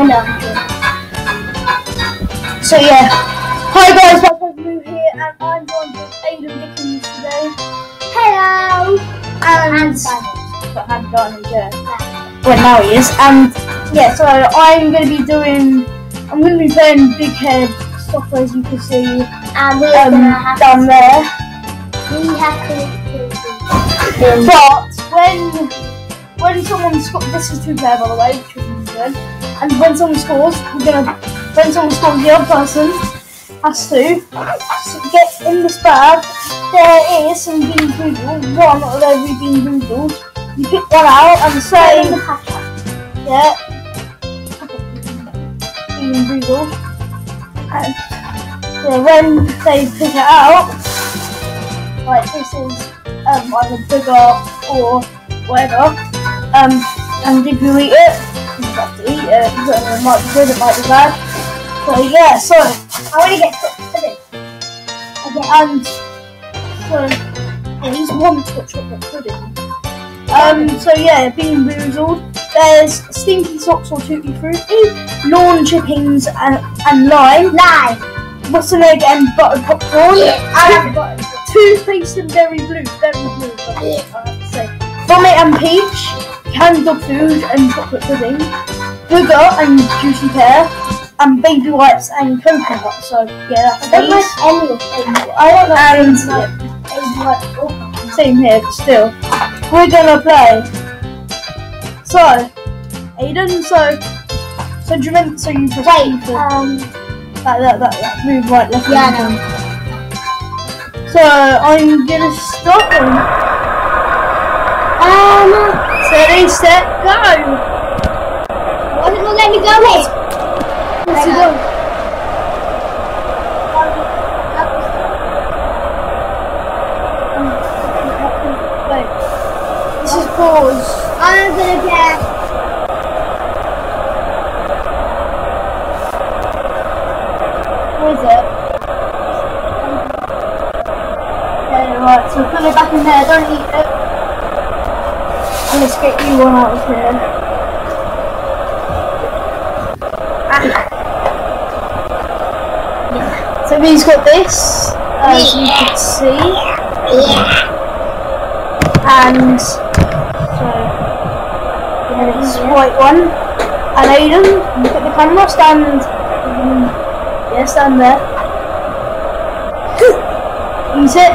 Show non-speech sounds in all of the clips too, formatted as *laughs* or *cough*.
Know. So yeah. Hi guys, welcome to Lou here, and I'm joined with Aidan Dickens today. Hello. And, And but I'm done, yeah. Well, now he is. And yeah, so I'm going to be doing, I'm going to be playing Big Head stuff as you can see And we're um, gonna down there. we have to But when when someone scores, this is two player by the way, which is good. And when someone scores, we're gonna when someone scores, the other person has to get in this bag. There is some bean boozles, one of every bean boozles. You pick one out and say, in the packet. yeah, bean boozle. And yeah, when they pick it out, like this is um, either bigger or whatever. Um, and if you eat it, have to eat it. So *laughs* it might be good, it might be bad. So yeah, so I want to get for this. okay, and so yeah, he's one got chocolate pudding. Um, so yeah, bean boozled. There's stinky socks or tutti frutti, lawn chippings and, and lime, Live. mustard egg and buttered popcorn. I have got Toothpaste and berry blue, berry blue, I have to say. Vomit and peach, canned dog food and chocolate pudding, booger and juicy pear, and baby wipes and coconut. So yeah, I don't like that's any of them. I don't and like, oh, same here, but still. We're gonna play. So, Aiden, so so do you remember so you just wait, for um, that, that, that, that move right left Yeah, I and know. So I'm gonna stop. them. um, Steady, set, go! why did not let me go? Let's Right go. Wait. This is pause. I'm gonna get. Where is it? Okay, right, so put it back in there, don't eat it. Let's get you one out of here. Ah. So he's got this, as you can see. And so yeah, this white one. And Aiden, look at the camera, stand um, yeah, stand there. Eat it.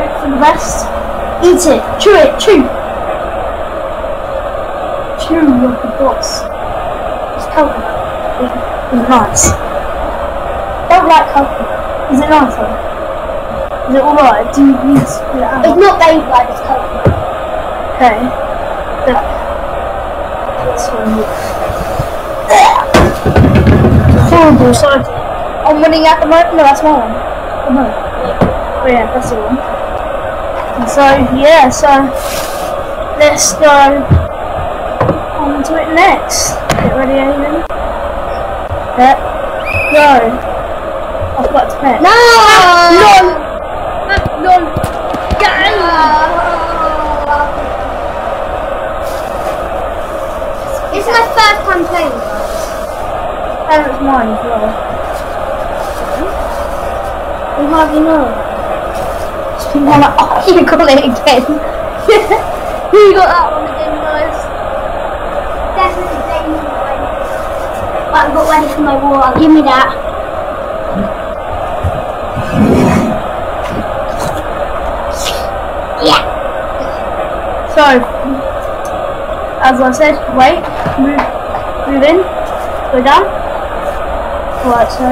Hope for the best. Eat it. Chew it. Chew. Chew like a boss. It's coconut. It- It's nice. Don't like coconut. Is it nice though? Is it alright? Do you need to spit it out? It's not baby like it's coconut. Okay. The- This one. Horrible sight. I'm winning at the moment. No, that's my one. Oh, no. Oh yeah, that's the one. And so yeah, so let's go to it next. Get ready, Aiden. Yep. Go. I forgot to pet. No! None. None. Go. It's my first time playing. And it's mine as well. You hardly know. I'm like, oh, you got it again. you got that one I've got ready for my water. Give me that. Yeah. So, as I said, wait, move, move in, go down. Right, so,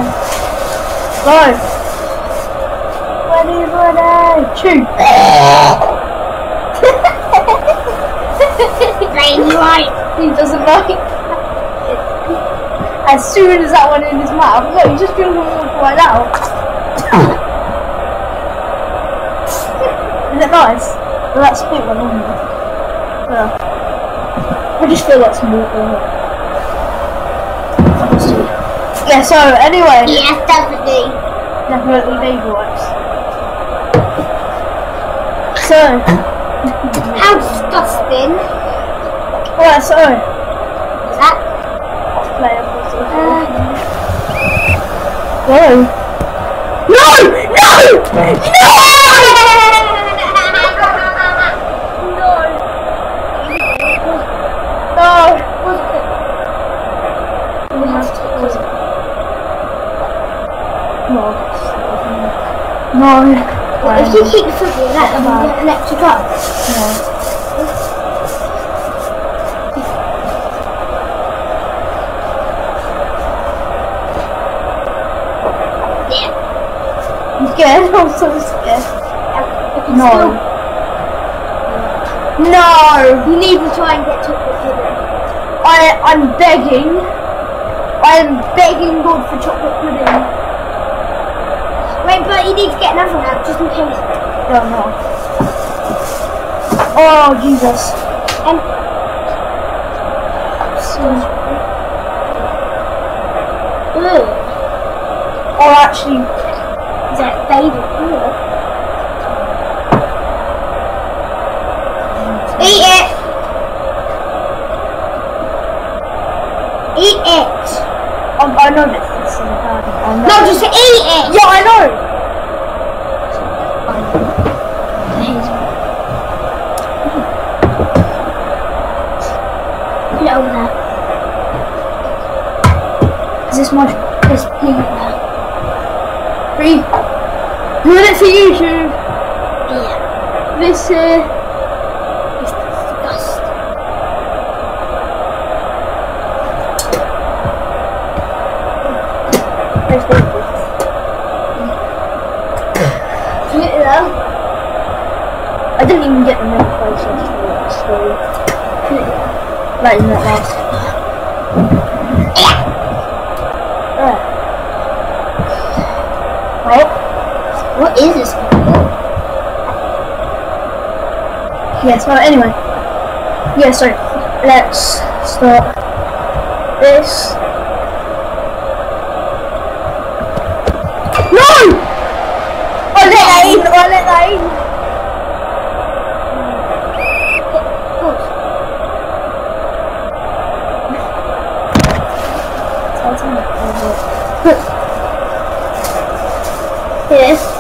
go. Ready, ready, chew. *laughs* Playing right. He doesn't like. As soon as that went in his mouth, look, he's just drinking water right now. Is it nice? Well, that's a big one, isn't it? Yeah. I just feel like some water. Yeah, so anyway, Yes, definitely. definitely baby wipes. So, How disgusting. alright, so, Is that? No! No! No! No. No. If you keep the foot like that, you get electric up. No. I'm so scared. No. No! You need to try and get chocolate pudding. I I'm begging. I am begging God for chocolate pudding. Wait, but you need to get another one out just in case. Oh no. Oh Jesus. And Ugh, Or actually, is that baby? Ugh. Eat it. Eat it. I, I know that this is. No, just eat it. Yeah, I know. Is this leave it there. free? Doing it for YouTube. Yeah. This uh, It's disgusting. this Put it there. I didn't even get the yesterday, so Put it there. that last. What is this? Yes, so anyway. Yeah, so let's start this.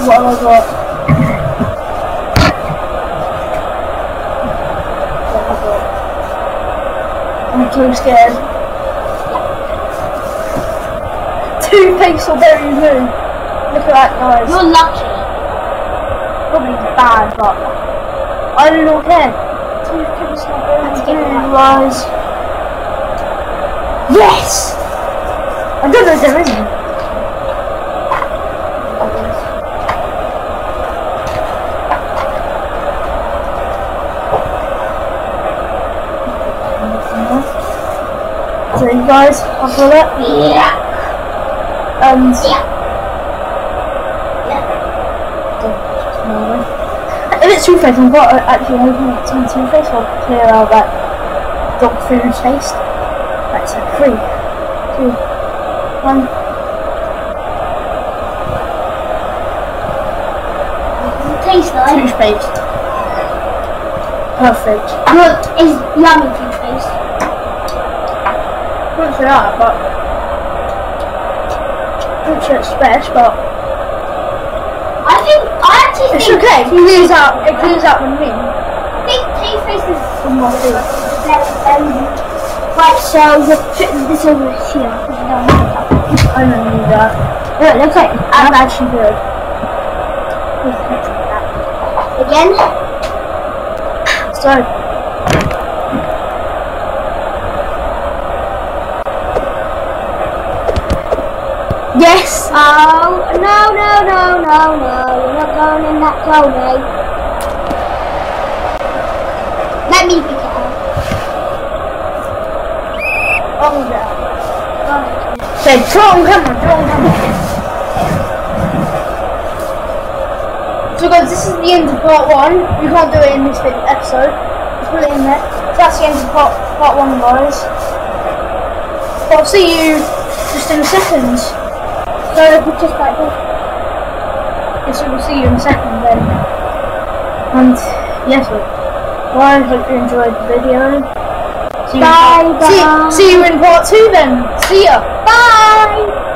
Here's what I got. What I got. I'm too scared. Toothpaste or berry blue. Look at that, guys. You're lucky. Probably bad, but I do not care. Two berry Let's get guys. Yes! I don't know if there isn't. Guys, I've got uh, it. Yeah. Uh, and Yeah. if it's toothpaste, I've got to actually open it some toothpaste or clear out that dog food taste. That's a three, two, one. Taste like. Toothpaste. Perfect. Look, it's yummy toothpaste. Say that, but wouldn't say it's best, but I think I actually it's think okay. It clears out. It clears out the mint. I think toothpaste is from my food. better. Right, so we're putting this over here. because you don't need that. I don't need that. Yeah, it looks like I'm actually good. again. So. Yes. Oh no no no no no! You're not going in that mate. Let me pick it up. Oh yeah. Oh, Say, draw on camera, draw on camera. So guys, this is the end of part one. We can't do it in this episode. Let's put it in there. So that's the end of part, part one, guys. But I'll see you just in So just like this. Yes, we'll see you in a second then. And yes, well, I hope you enjoyed the video. See you, Bye, see, bye. see you in part two then. See ya. Bye.